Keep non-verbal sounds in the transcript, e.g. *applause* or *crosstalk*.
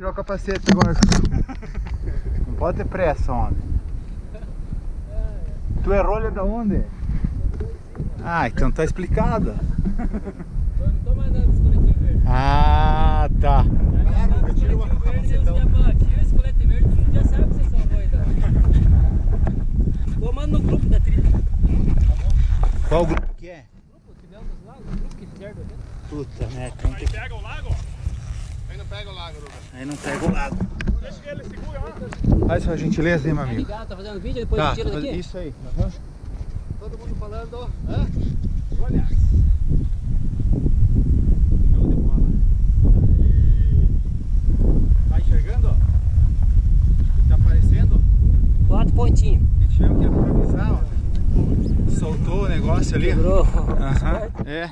Tirou o capacete agora. *laughs* Não pode ter pressa, homem. Tu é rolha da onde? Ah, então tá explicado. Eu não tô mais coletinho verde. Ah, tá. Claro, eu tiro verde, já sabe que vocês são doidos. Vou mandar no grupo da trilha. Qual grupo que é? Grupo, tivemos lá, o grupo que fizeram. Puta, né? Tem Aí que... pega o lago, ó. Pega o lago, Lucas. Aí não pega o lago. Deixa que ele segura lá. Faz sua gentileza aí, meu Tá amigo. ligado, tá fazendo vídeo, depois Tá, tira daqui? isso aí. Todo mundo falando, ó. Hã? Olha. De bola. Tá enxergando? ó? Tá aparecendo? Quatro pontinhos. Tivemos que improvisar, ó. Soltou o negócio ali. Quebrou. Aham, *laughs* é.